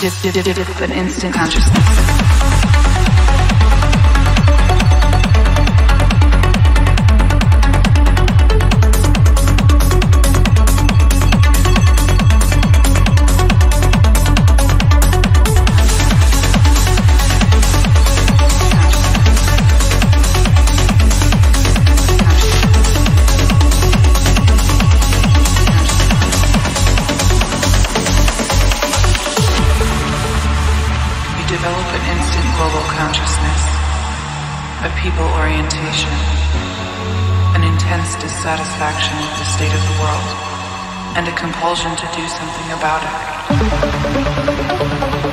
develop an instant consciousness. And a compulsion to do something about it.